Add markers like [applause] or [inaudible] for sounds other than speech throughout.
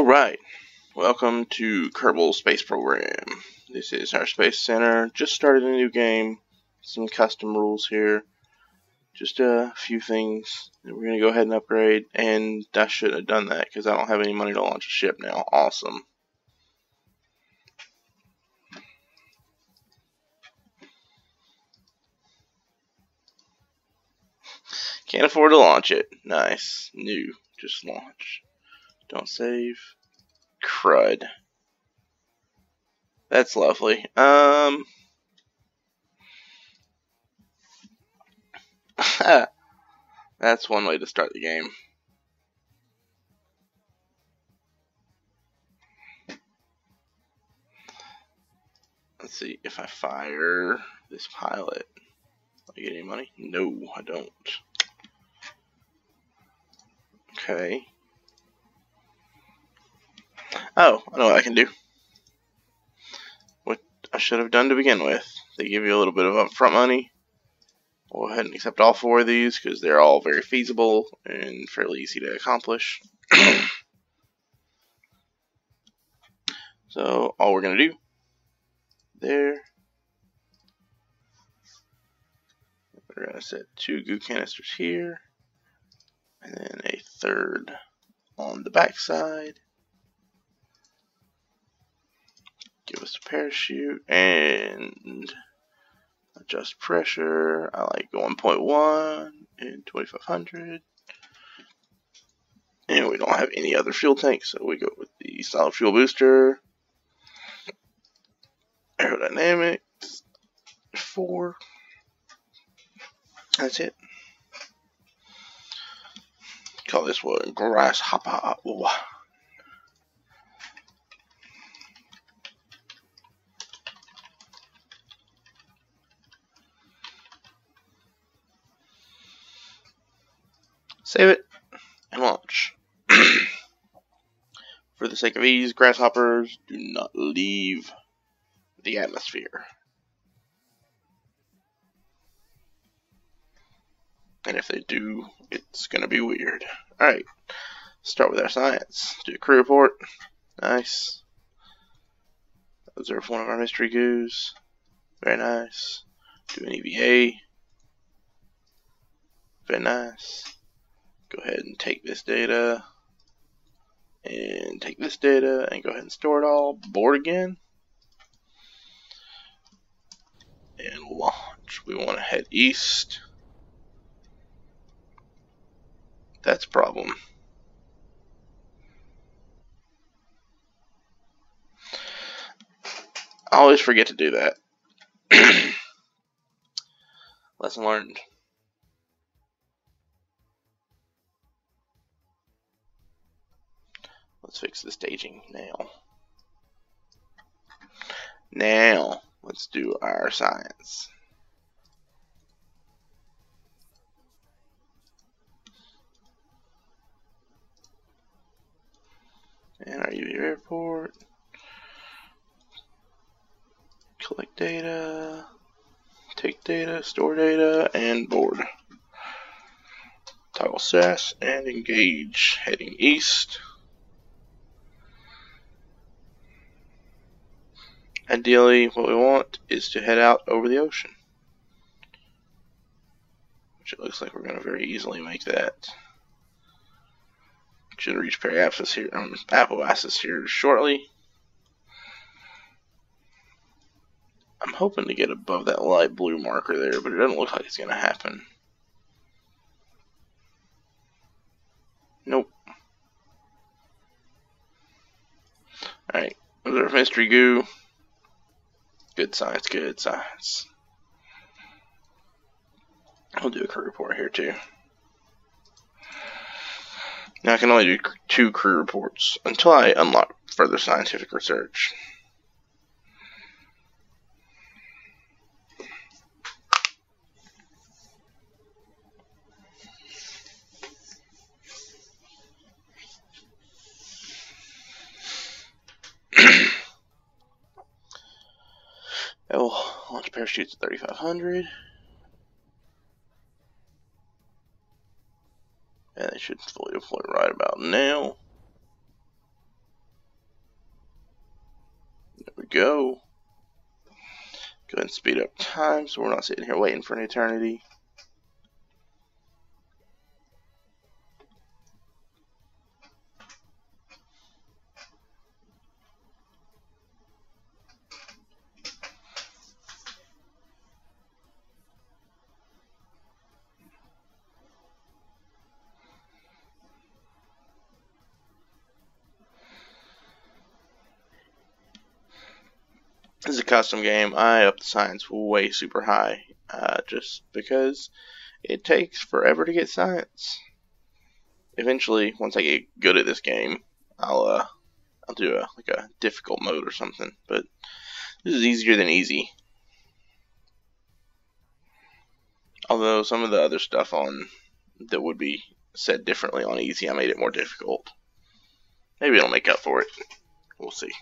Alright, welcome to Kerbal Space Program. This is our Space Center. Just started a new game. Some custom rules here. Just a few things that we're going to go ahead and upgrade. And I shouldn't have done that because I don't have any money to launch a ship now. Awesome. Can't afford to launch it. Nice. New. Just launch. Don't save. Crud. That's lovely. Um. [laughs] That's one way to start the game. Let's see if I fire this pilot. Do I get any money? No, I don't. Okay. Oh, I know what I can do. What I should have done to begin with. They give you a little bit of upfront money. I'll go ahead and accept all four of these because they're all very feasible and fairly easy to accomplish. [clears throat] so all we're going to do there we're going to set two goo canisters here and then a third on the back side give us a parachute and adjust pressure. I like 1.1 and 2500. And we don't have any other fuel tanks, so we go with the solid fuel booster. Aerodynamics 4. That's it. Call this one grasshopper. Save it and launch. [clears throat] For the sake of ease, grasshoppers do not leave the atmosphere. And if they do, it's going to be weird. Alright, start with our science. Do a crew report. Nice. Observe one of our mystery goos. Very nice. Do an EVA. Very nice go ahead and take this data and take this data and go ahead and store it all, board again, and launch. We want to head east. That's problem. I always forget to do that. [clears throat] Lesson learned. Let's fix the staging now. Now, let's do our science. And our EVA report. Collect data, take data, store data, and board. Toggle SAS and engage. Heading east. Ideally, what we want is to head out over the ocean. Which it looks like we're going to very easily make that. Should reach Periapsis here, um, Apoapsis here shortly. I'm hoping to get above that light blue marker there, but it doesn't look like it's going to happen. Nope. Alright, observe mystery goo. Good science, good science. I'll do a crew report here too. Now I can only do two crew reports until I unlock further scientific research. I will launch parachutes at 3,500. And they should fully deploy right about now. There we go. Go ahead and speed up time so we're not sitting here waiting for an eternity. Custom game. I up the science way super high, uh, just because it takes forever to get science. Eventually, once I get good at this game, I'll uh, I'll do a like a difficult mode or something. But this is easier than easy. Although some of the other stuff on that would be said differently on easy, I made it more difficult. Maybe it'll make up for it. We'll see.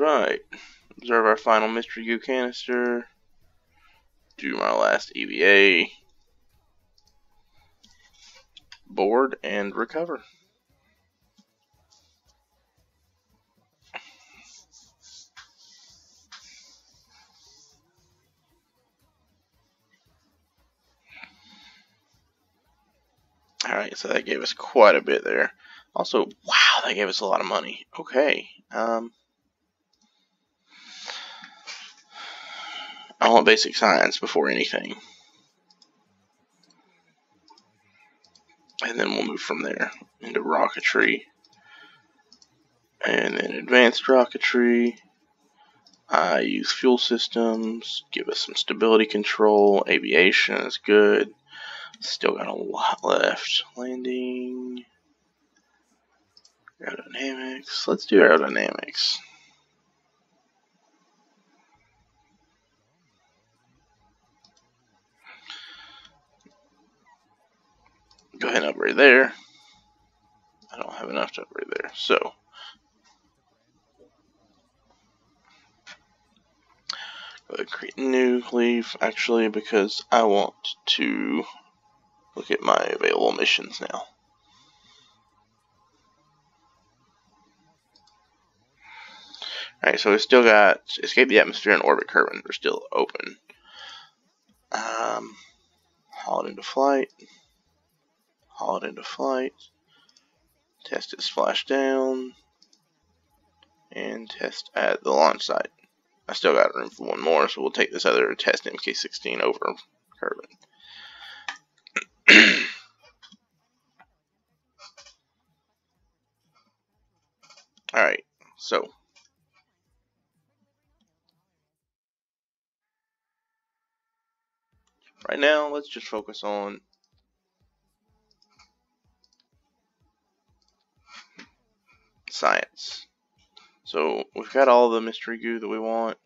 Alright. Observe our final mystery goo canister. Do my last EVA. Board and recover. Alright, so that gave us quite a bit there. Also, wow, that gave us a lot of money. Okay. Um, I want basic science before anything. And then we'll move from there into rocketry. And then advanced rocketry. I use fuel systems, give us some stability control, aviation is good. Still got a lot left. Landing, aerodynamics. Let's do aerodynamics. Go ahead and upgrade there. I don't have enough to upgrade there, so. Go ahead and create a new leave, actually, because I want to look at my available missions now. Alright, so we still got Escape the Atmosphere and Orbit Kerbin. They're still open. Um, haul it into flight haul it into flight, test it splashdown, and test at the launch site. I still got room for one more, so we'll take this other test MK16 over Kerbin. [clears throat] Alright, so. Right now, let's just focus on science. So we've got all the mystery goo that we want.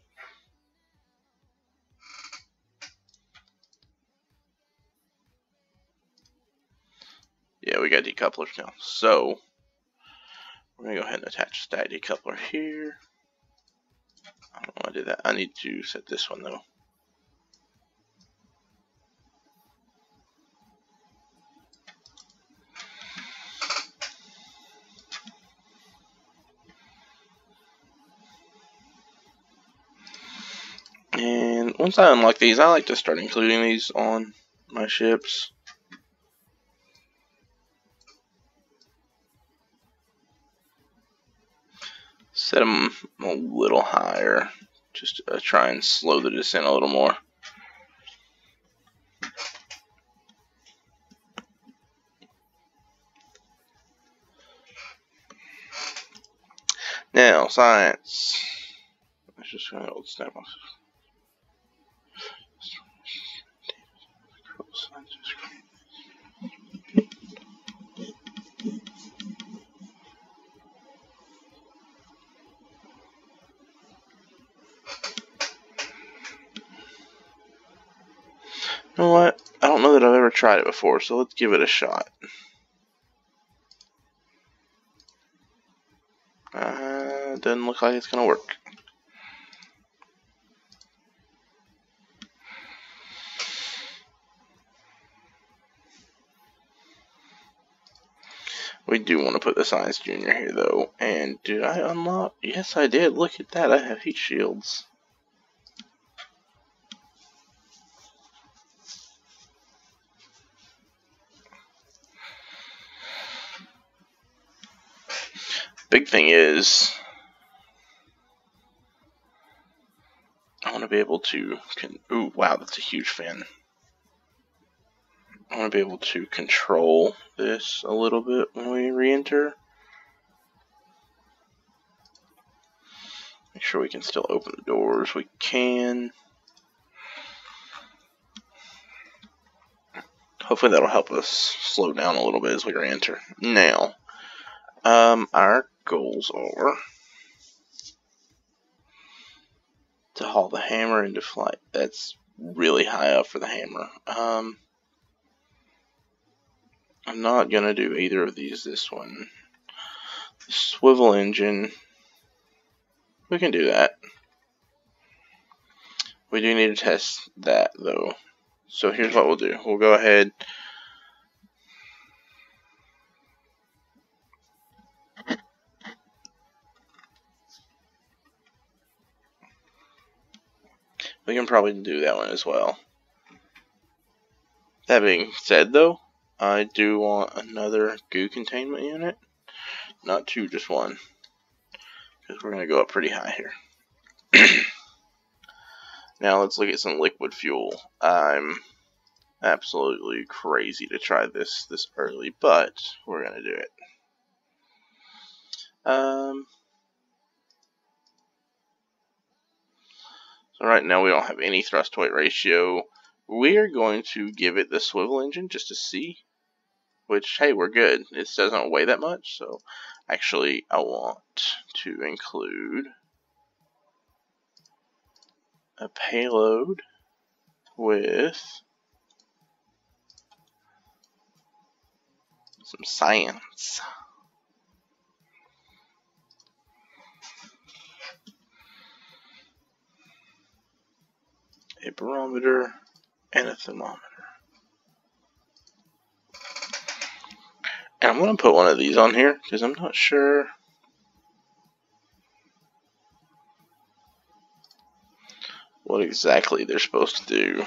Yeah, we got decouplers now. So we're gonna go ahead and attach stack decoupler here. I don't why I did that. I need to set this one though. Once I unlock these, I like to start including these on my ships. Set them a little higher, just to try and slow the descent a little more. Now, science. Let's just go and snap. You know what? I don't know that I've ever tried it before, so let's give it a shot. Uh, doesn't look like it's going to work. We do want to put the Science Junior here, though. And did I unlock? Yes, I did. Look at that. I have heat shields. Big thing is, I want to be able to. Can, ooh, wow, that's a huge fin. I want to be able to control this a little bit when we re-enter. Make sure we can still open the doors. We can. Hopefully that'll help us slow down a little bit as we re-enter. Now, um, our goals are to haul the hammer into flight. That's really high up for the hammer. Um, I'm not going to do either of these this one. The swivel engine, we can do that. We do need to test that though. So here's what we'll do. We'll go ahead We can probably do that one as well. That being said, though, I do want another goo containment unit. Not two, just one. Because we're going to go up pretty high here. [clears throat] now let's look at some liquid fuel. I'm absolutely crazy to try this this early, but we're going to do it. Um, right now we don't have any thrust to weight ratio. We are going to give it the swivel engine just to see. Which, hey, we're good. It doesn't weigh that much. So actually I want to include a payload with some science. A barometer, and a thermometer. And I'm going to put one of these on here because I'm not sure what exactly they're supposed to do.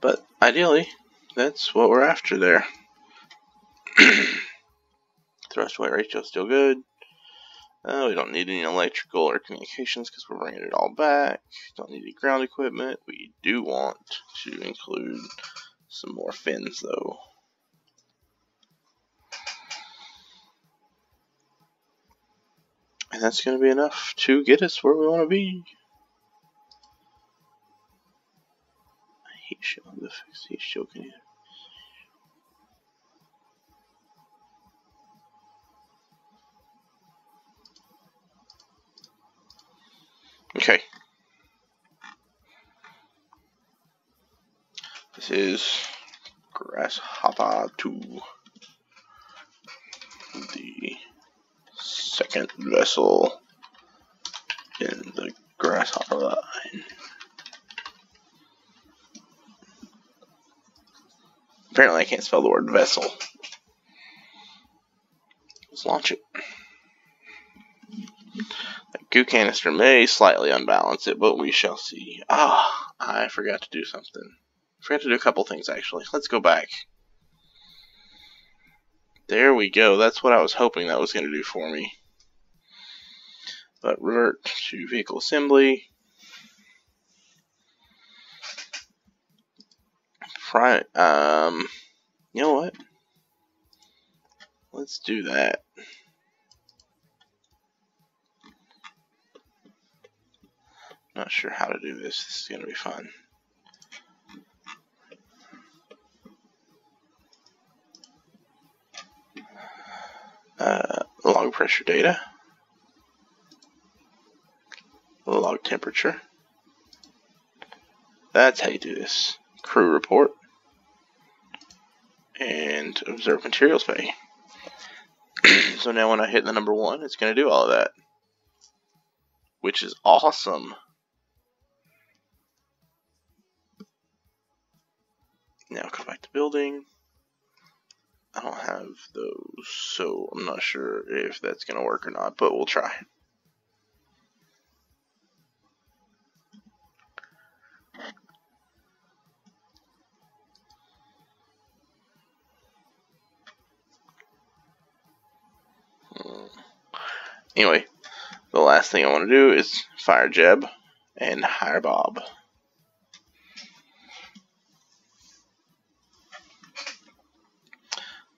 But ideally, that's what we're after there. Thrust weight ratio still good. Uh, we don't need any electrical or communications because we're bringing it all back. Don't need any ground equipment. We do want to include some more fins though. And that's going to be enough to get us where we want to be. Heat shield, the fixed heat shield Okay. This is Grasshopper 2. The second vessel in the Grasshopper line. Apparently I can't spell the word vessel. Let's launch it goo canister may slightly unbalance it, but we shall see. Ah, I forgot to do something. I forgot to do a couple things, actually. Let's go back. There we go. That's what I was hoping that was going to do for me. But revert to vehicle assembly. Right. Um, you know what? Let's do that. Not sure how to do this. This is going to be fun. Uh, log pressure data. Log temperature. That's how you do this. Crew report. And observe materials bay. [clears throat] so now when I hit the number one, it's going to do all of that. which is awesome. Now come back to building. I don't have those, so I'm not sure if that's going to work or not, but we'll try. Hmm. Anyway, the last thing I want to do is fire Jeb and hire Bob.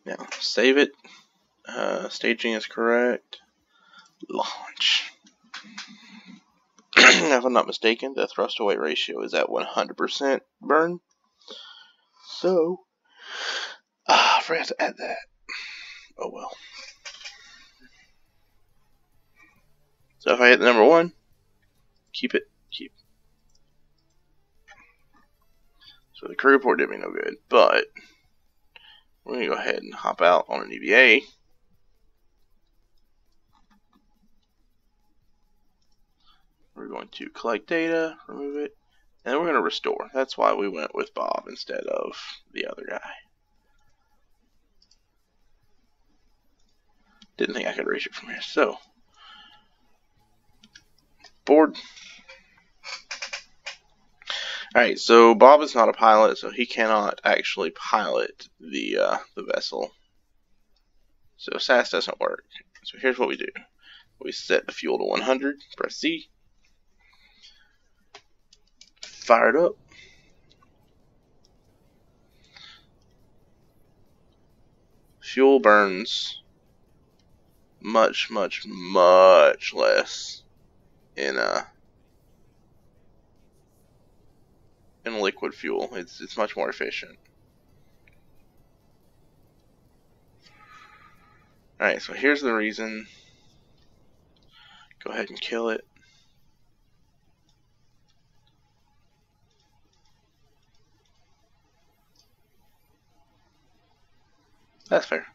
Now, save it. Uh, staging is correct. Launch. [clears throat] if I'm not mistaken, the thrust to weight ratio is at 100% burn. So, ah, I forgot to add that. Oh well. So if I hit the number one, keep it, keep. So the crew report did me no good, but we're going to go ahead and hop out on an EVA. We're going to collect data, remove it, and we're going to restore. That's why we went with Bob instead of the other guy. Didn't think I could reach it from here. So, board. Alright, so Bob is not a pilot, so he cannot actually pilot the uh, the vessel. So SAS doesn't work. So here's what we do. We set the fuel to 100, press C, fire it up. Fuel burns much, much, much less in a in liquid fuel. It's it's much more efficient. Alright, so here's the reason. Go ahead and kill it. That's fair.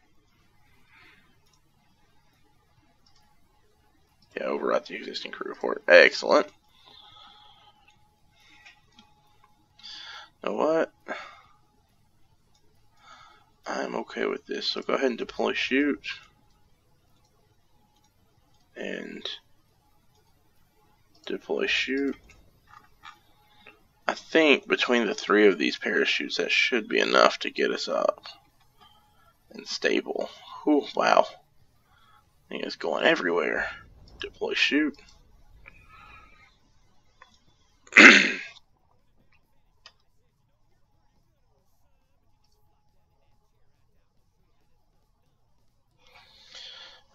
Yeah, overwrite the existing crew report. Excellent. Know what? I'm okay with this. So go ahead and deploy chute. And deploy chute. I think between the three of these parachutes, that should be enough to get us up and stable. Whew, wow. I think it's going everywhere. Deploy chute.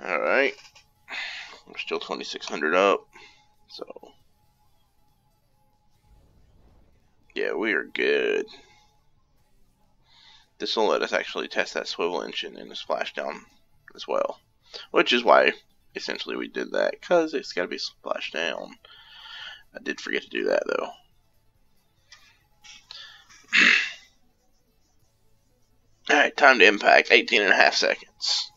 Alright. We're still 2600 up. So. Yeah, we are good. This will let us actually test that swivel engine in the splashdown as well. Which is why, essentially, we did that. Because it's got to be splashed down. I did forget to do that, though. [clears throat] Alright, time to impact. 18 and a half seconds.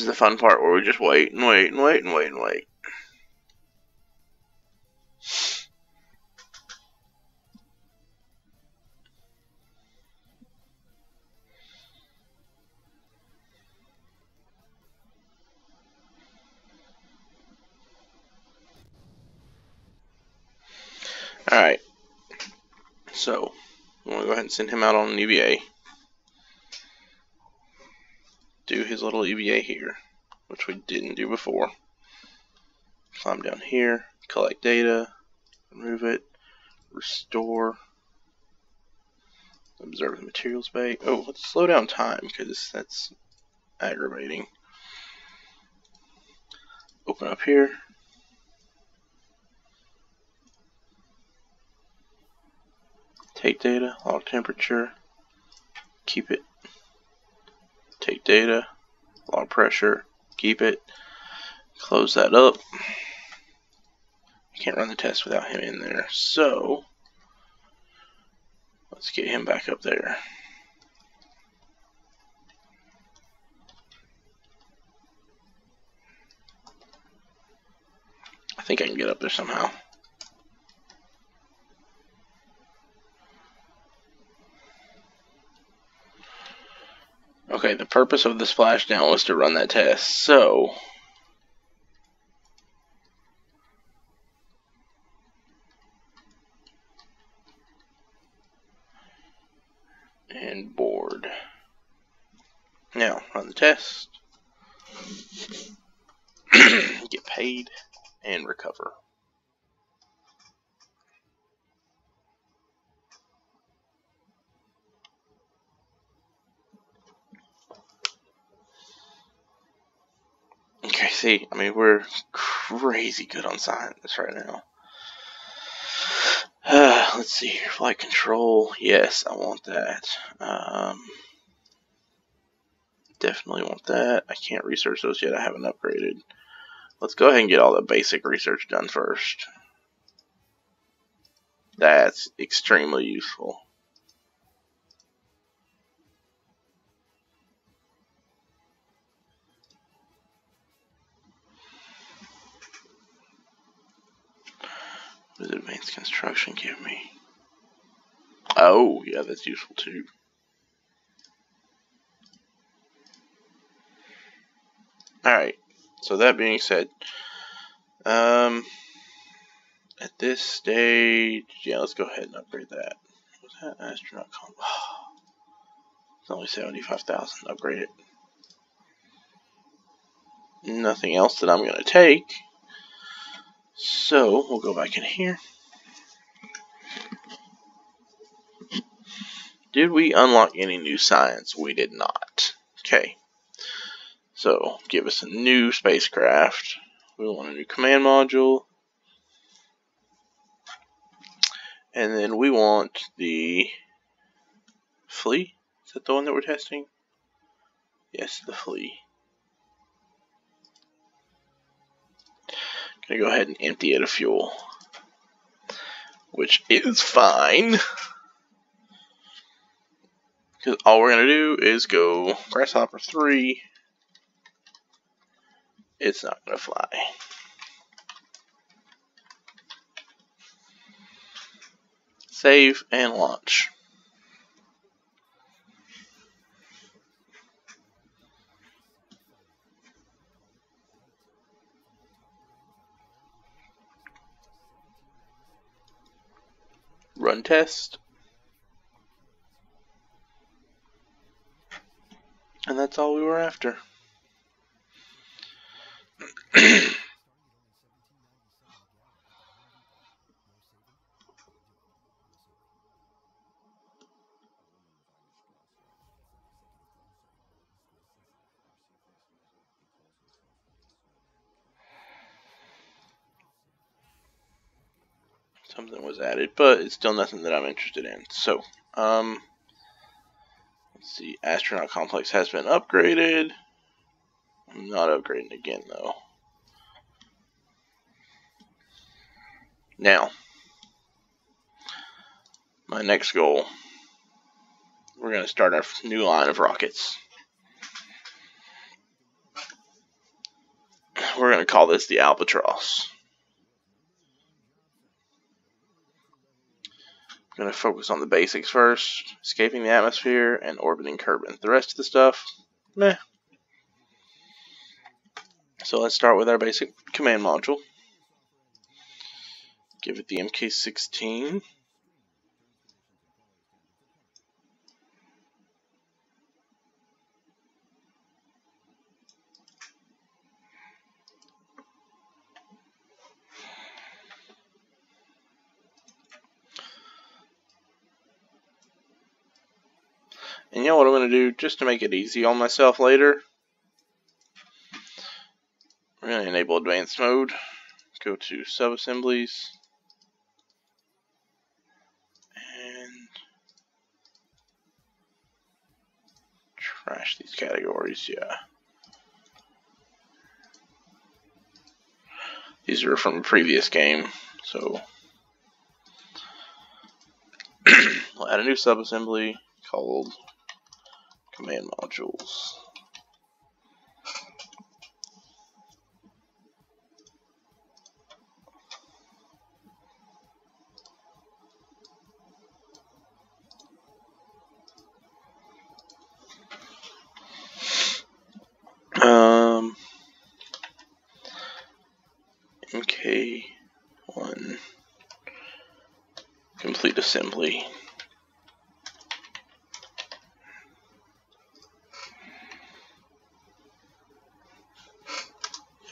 Is the fun part where we just wait and wait and wait and wait and wait. Alright. So, I'm going to go ahead and send him out on an EVA. do his little EVA here, which we didn't do before. Climb down here, collect data, remove it, restore, Observe the materials bay. Oh, let's slow down time because that's aggravating. Open up here. Take data, log temperature, keep it. Take data, log pressure, keep it. Close that up. I can't run the test without him in there. So, let's get him back up there. I think I can get up there somehow. Okay, the purpose of the splashdown was to run that test, so and board. Now, run the test. [clears throat] Get paid and recover. Okay, see, I mean, we're crazy good on science right now. Uh, [sighs] let's see here. Flight control. Yes, I want that. Um, definitely want that. I can't research those yet. I haven't upgraded. Let's go ahead and get all the basic research done first. That's extremely useful. What does advanced construction give me? Oh, yeah, that's useful too. Alright, so that being said, um, at this stage, yeah, let's go ahead and upgrade that. Was that astronaut comp? Oh, [sighs] it's only 75,000. Upgrade it. Nothing else that I'm going to take. So we'll go back in here. Did we unlock any new science? We did not. Okay. So give us a new spacecraft. We want a new command module. And then we want the flea. Is that the one that we're testing? Yes, the flea. Gonna go ahead and empty it of fuel. Which is fine. Because all we're gonna do is go Grasshopper 3. It's not gonna fly. Save and launch. Run test. And that's all we were after. [clears throat] added, but it's still nothing that I'm interested in. So, um, let's see, Astronaut Complex has been upgraded. I'm not upgrading again, though. Now, my next goal, we're going to start our new line of rockets. We're going to call this the Albatross. I'm going to focus on the basics first, escaping the atmosphere and orbiting Kerbin. The rest of the stuff, meh. So let's start with our basic command module. Give it the MK16. Know what I'm going to do, just to make it easy on myself later? We're going to enable advanced mode, go to subassemblies, and trash these categories, yeah. These are from a previous game, so [clears throat] we'll add a new subassembly called command modules. Um, MK1 complete assembly.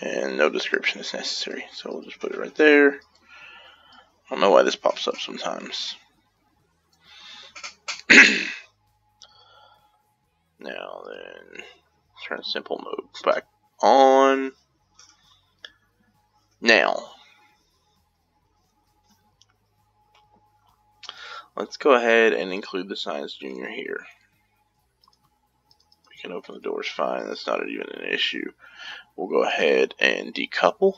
And no description is necessary, so we'll just put it right there. I don't know why this pops up sometimes. [clears throat] now then, turn simple mode back on. Now, let's go ahead and include the Science Junior here. We can open the doors fine, that's not even an issue. We'll go ahead and decouple.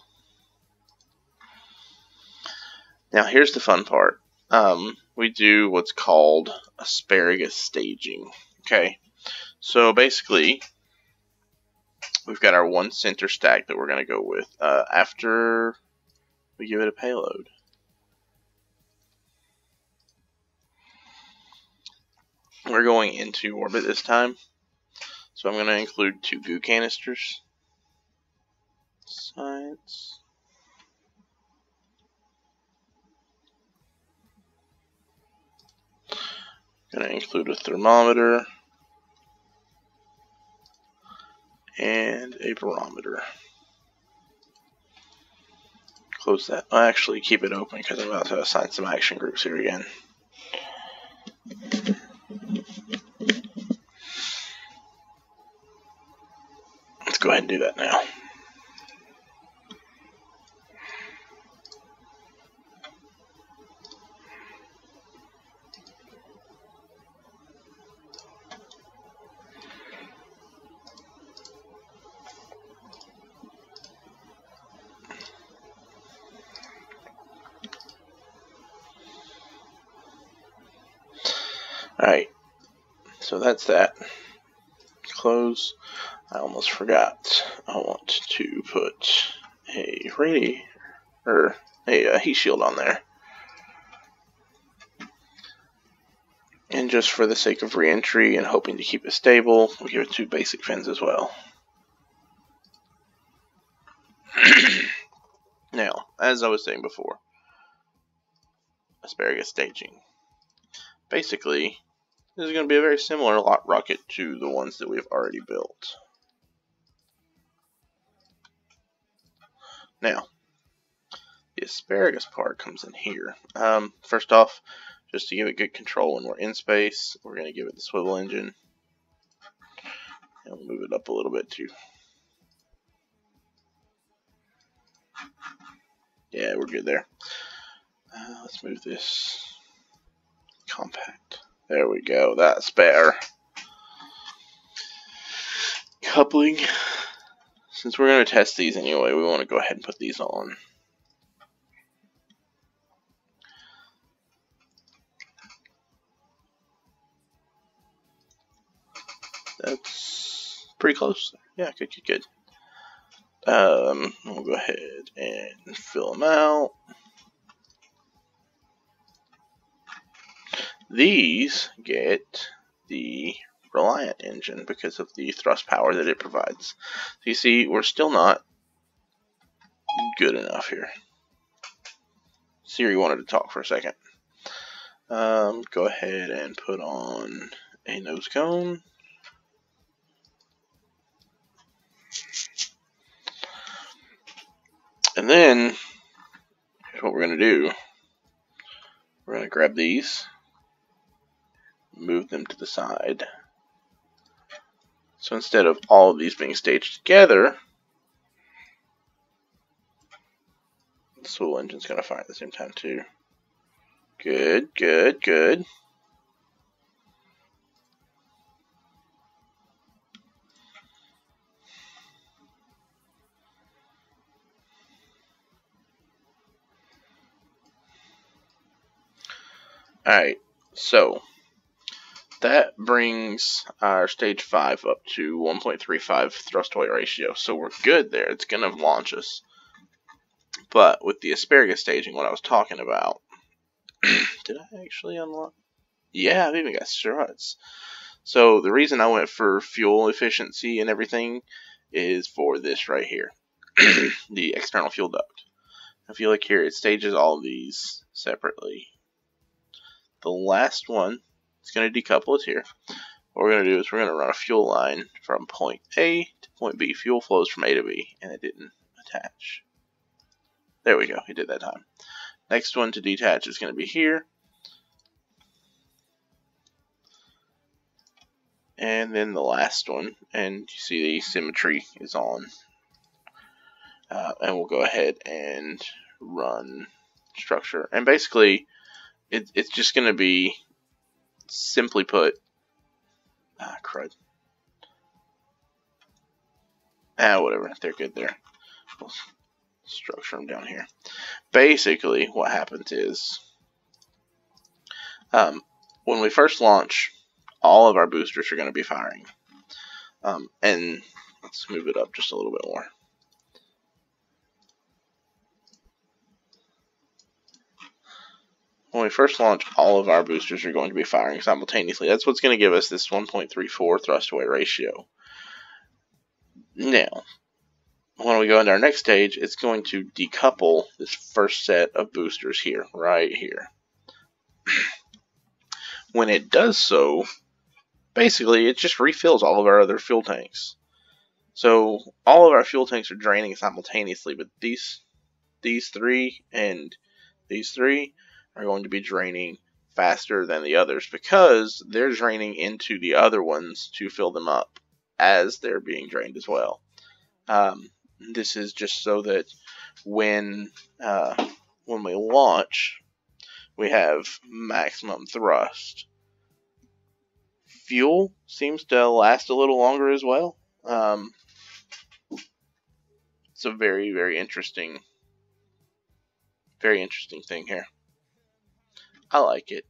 Now here's the fun part. Um, we do what's called asparagus staging. Okay, so basically we've got our one center stack that we're going to go with uh, after we give it a payload. We're going into orbit this time, so I'm going to include two goo canisters. Science. Going to include a thermometer. and a barometer. Close that. I'll actually keep it open because I'm about to assign some action groups here again. Let's go ahead and do that now. Alright, so that's that. Close. I almost forgot. I want to put a radi or a, a heat shield on there. And just for the sake of reentry and hoping to keep it stable, we'll give it two basic fins as well. [clears throat] now, as I was saying before, asparagus staging. Basically, this is going to be a very similar lot rocket to the ones that we've already built. Now, the asparagus part comes in here. Um, first off, just to give it good control when we're in space, we're going to give it the swivel engine. And we'll move it up a little bit too. Yeah, we're good there. Uh, let's move this compact. There we go, that's better. Coupling. Since we're going to test these anyway, we want to go ahead and put these on. That's pretty close. Yeah, good, good, good. Um, we'll go ahead and fill them out. These get the Reliant engine because of the thrust power that it provides. So you see, we're still not good enough here. Siri wanted to talk for a second. Um, go ahead and put on a nose cone. And then, here's what we're going to do. We're going to grab these move them to the side So instead of all of these being staged together, the swivel engine's going to fire at the same time too. Good, good, good. Alright, so that brings our stage 5 up to 1.35 thrust weight ratio, so we're good there. It's going to launch us. But with the asparagus staging, what I was talking about, [clears throat] did I actually unlock? Yeah, I've even got struts. So the reason I went for fuel efficiency and everything is for this right here, [clears throat] the external fuel duct. If you look here, it stages all these separately. The last one is going to decouple us here. What we're going to do is we're going to run a fuel line from point A to point B. Fuel flows from A to B, and it didn't attach. There we go, it did that time. Next one to detach is going to be here. And then the last one, and you see the symmetry is on. Uh, and we'll go ahead and run structure. And basically, it, it's just going to be, simply put, ah, crud. Ah, whatever, they're good there. We'll structure them down here. Basically, what happens is, um, when we first launch, all of our boosters are going to be firing. Um, and let's move it up just a little bit more. When we first launch, all of our boosters are going to be firing simultaneously. That's what's going to give us this 1.34 thrust weight ratio. Now, when we go into our next stage, it's going to decouple this first set of boosters here, right here. [clears throat] when it does so, basically it just refills all of our other fuel tanks. So all of our fuel tanks are draining simultaneously, but these these three and these three are going to be draining faster than the others because they're draining into the other ones to fill them up as they're being drained as well. Um, this is just so that when uh, when we launch, we have maximum thrust. Fuel seems to last a little longer as well. Um, it's a very very interesting, very interesting thing here. I like it.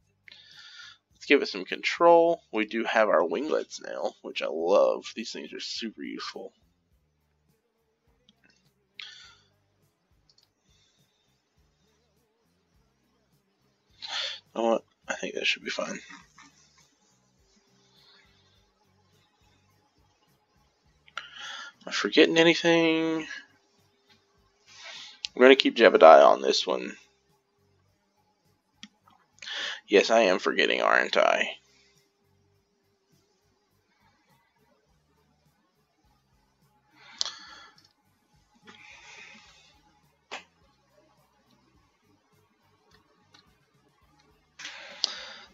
Let's give it some control. We do have our winglets now, which I love. These things are super useful. You know what? I think that should be fine. Am I forgetting anything? I'm going to keep Jebediah on this one. Yes, I am forgetting, aren't I?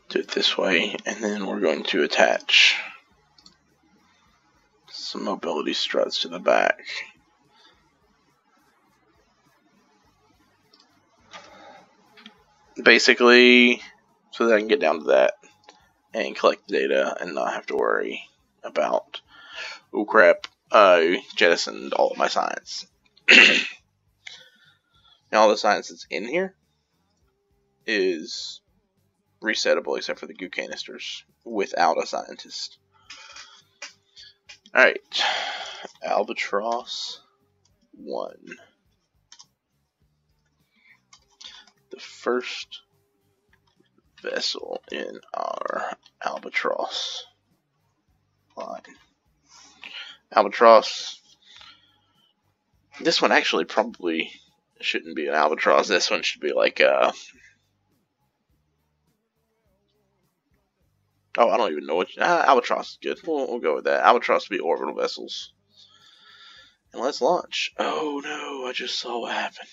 Do it this way, and then we're going to attach some mobility struts to the back. Basically, so that I can get down to that and collect the data and not have to worry about, oh crap, I jettisoned all of my science. [clears throat] and all the science that's in here is resettable except for the goo canisters without a scientist. Alright, Albatross 1. The first vessel in our albatross line. Albatross. This one actually probably shouldn't be an albatross. This one should be like a. Uh, oh, I don't even know what. Uh, albatross is good. We'll, we'll go with that. Albatross will be orbital vessels. And let's launch. Oh no, I just saw what happened.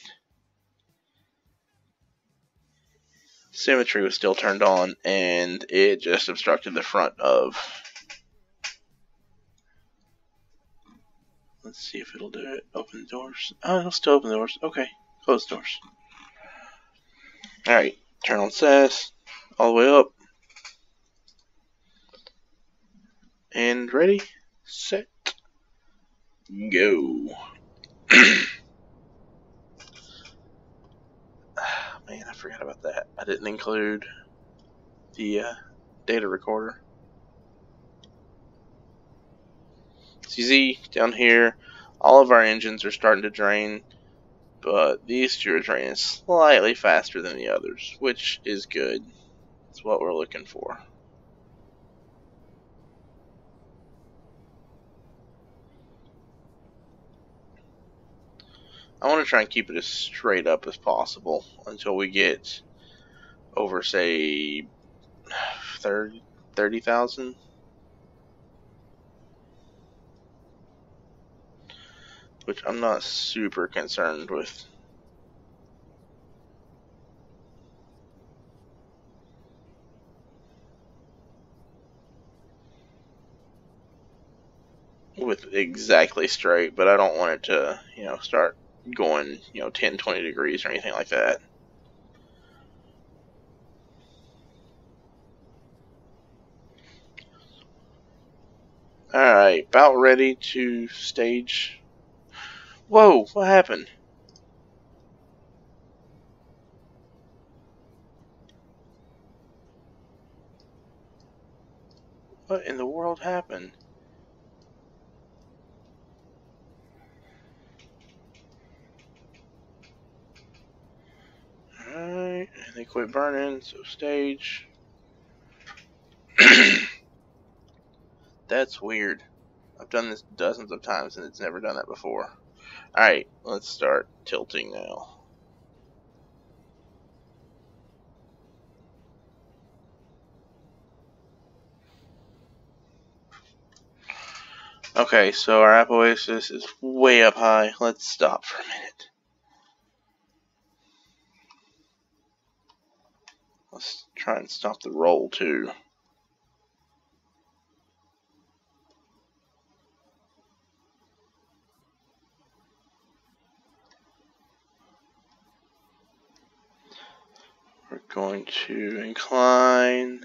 Symmetry was still turned on and it just obstructed the front of Let's see if it'll do it. Open doors. Oh, it'll still open the doors. Okay. Close doors. Alright. Turn on SAS. All the way up. And ready, set, go. [clears throat] Man, I forgot about that. I didn't include the uh, data recorder. So you see down here, all of our engines are starting to drain, but these two are draining slightly faster than the others, which is good. It's what we're looking for. I want to try and keep it as straight up as possible until we get over, say, 30,000. which I'm not super concerned with. With exactly straight, but I don't want it to, you know, start going, you know, 10, 20 degrees or anything like that. Alright, about ready to stage. Whoa, what happened? What in the world happened? Alright, and they quit burning, so stage. [clears throat] That's weird. I've done this dozens of times and it's never done that before. Alright, let's start tilting now. Okay, so our Apoapsis is way up high. Let's stop for a minute. Try and stop the roll too. We're going to incline.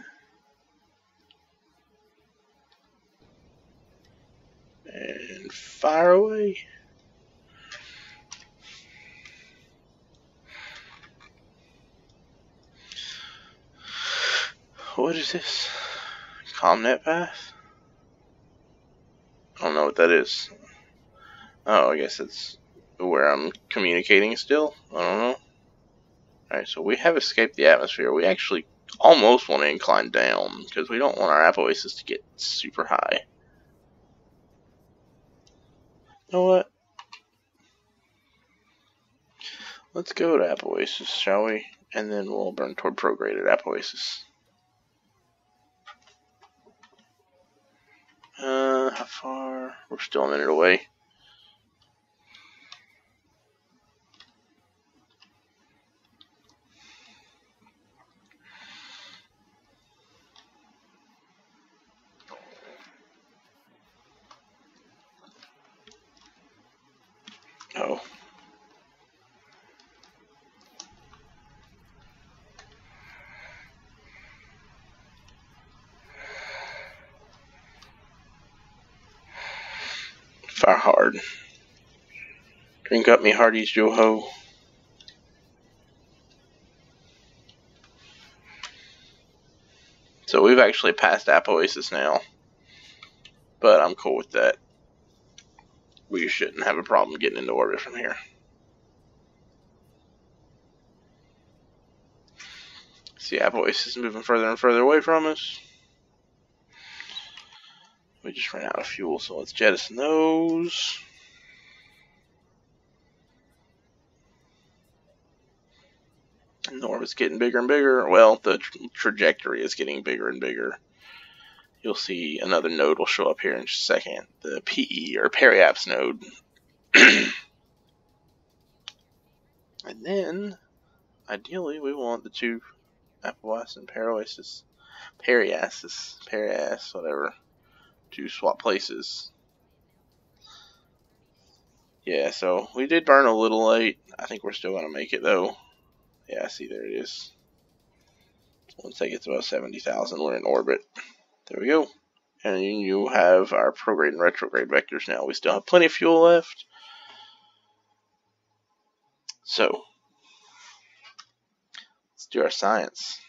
And fire away. What is this? CommNet path? I don't know what that is. Oh, I guess it's where I'm communicating still. I don't know. Alright, so we have escaped the atmosphere. We actually almost want to incline down because we don't want our Apoapsis to get super high. You know what? Let's go to Apoapsis, shall we? And then we'll burn toward prograded Apoapsis. Uh, how far? We're still a minute away. Oh. Fire hard. Up me hearties, Joho. So we've actually passed Apoapsis now. But I'm cool with that. We shouldn't have a problem getting into orbit from here. See, Apoapsis is moving further and further away from us. We just ran out of fuel, so let's jettison those. Orbit's getting bigger and bigger. Well, the tra trajectory is getting bigger and bigger. You'll see another node will show up here in a second. The PE, or Periaps node. [clears throat] and then, ideally, we want the two Apoas and Paroasis, Periasis, Perias, whatever to swap places. Yeah, so we did burn a little late. I think we're still going to make it, though. Yeah, see, there it is. Once they get to about 70,000, we're in orbit. There we go. And you have our prograde and retrograde vectors now. We still have plenty of fuel left. So, let's do our science.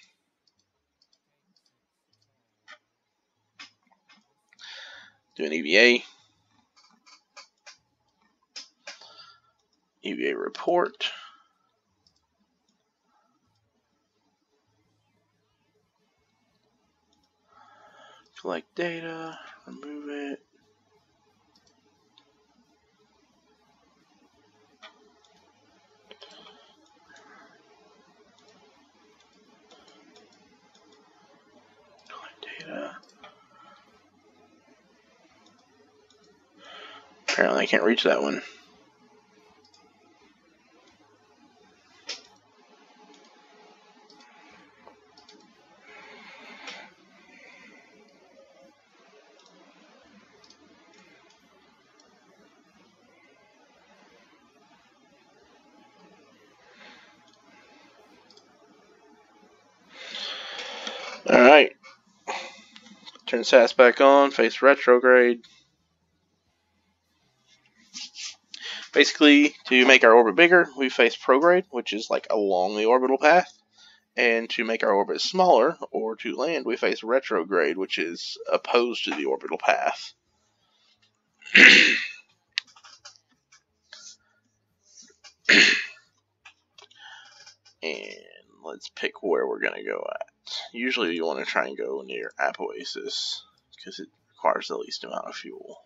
Do an EVA. EVA report. Collect data, remove it. Data. Apparently I can't reach that one. Alright. Turn SAS back on, face retrograde. Basically, to make our orbit bigger, we face prograde, which is like along the orbital path. And to make our orbit smaller, or to land, we face retrograde, which is opposed to the orbital path. [clears throat] and let's pick where we're going to go at. Usually you want to try and go near Apoapsis because it requires the least amount of fuel.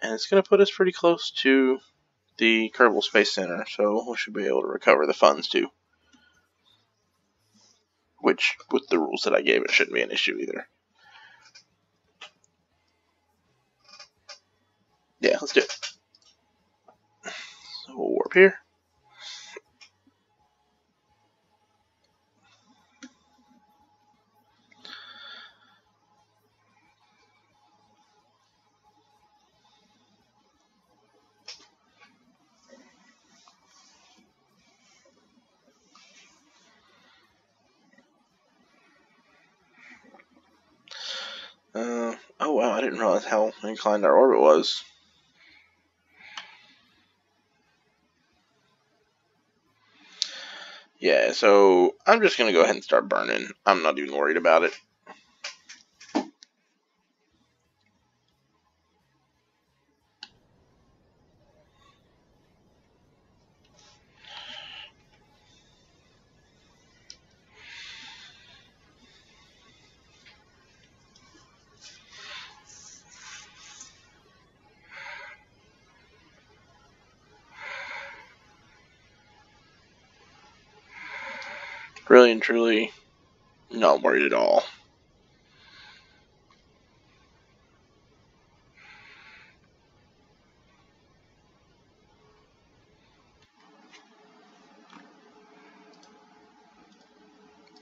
And it's going to put us pretty close to the Kerbal Space Center, so we should be able to recover the funds too. Which, with the rules that I gave, it shouldn't be an issue either. Yeah, let's do it. So we'll warp here. Wow, I didn't realize how inclined our orbit was. Yeah, so I'm just going to go ahead and start burning. I'm not even worried about it. Truly not worried at all.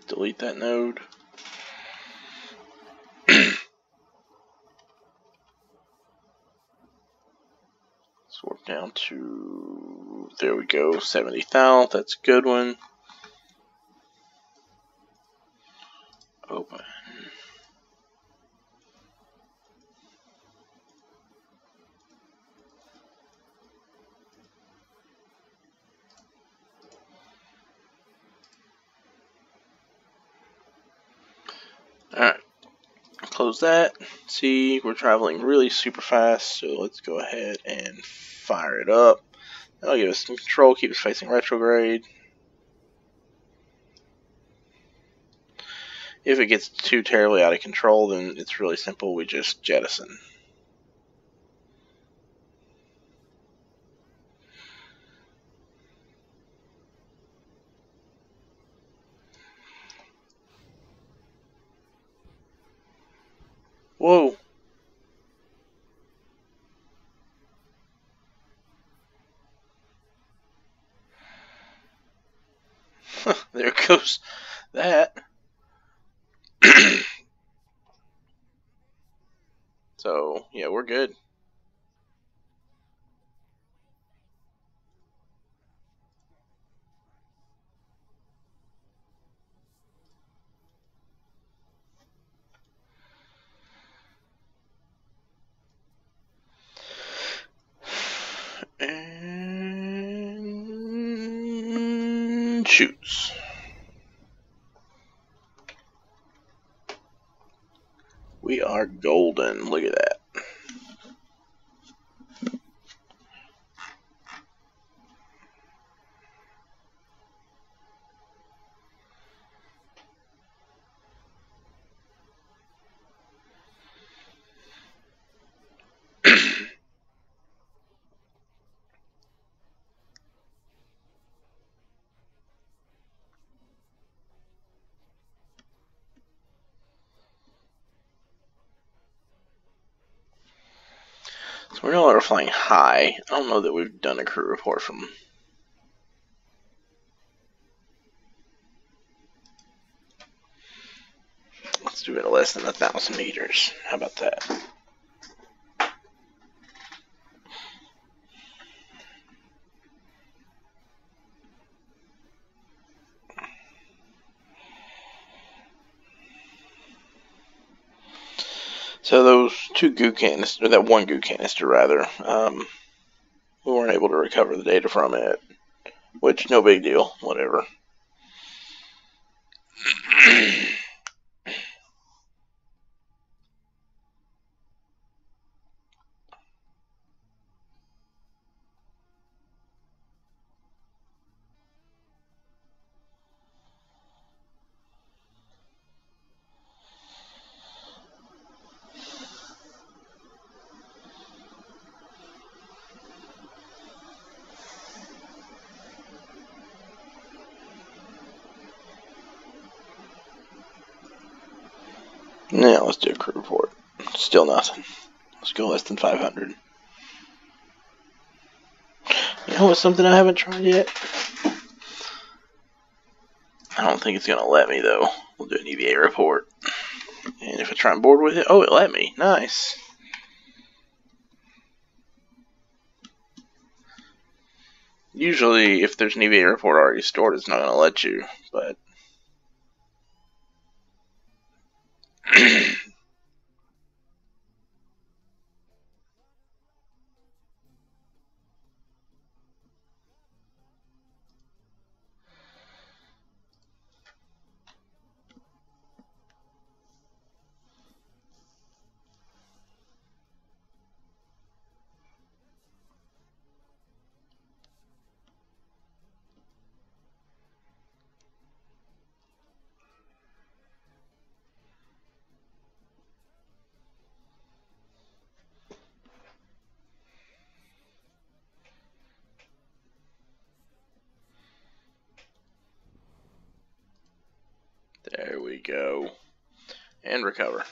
Delete that node. Swap down to, there we go, 70,000, that's a good one. Open. Alright, close that. See, we're traveling really super fast, so let's go ahead and fire it up. That'll give us some control, keep us facing retrograde. If it gets too terribly out of control, then it's really simple. We just jettison. Whoa. [laughs] there goes that. Yeah, we're good. And choose. We are golden. Look at that. Flying high. I don't know that we've done a crew report from. Let's do it less than a thousand meters. How about that? So those two goo canister, that one goo canister rather, um, we weren't able to recover the data from it, which no big deal, whatever. [clears throat] Now let's do a crew report. Still nothing. Let's go less than 500. You know what's something I haven't tried yet? I don't think it's going to let me though. We'll do an EVA report. And if I try and board with it, oh, it let me. Nice. Usually, if there's an EVA report already stored, it's not going to let you, but cover.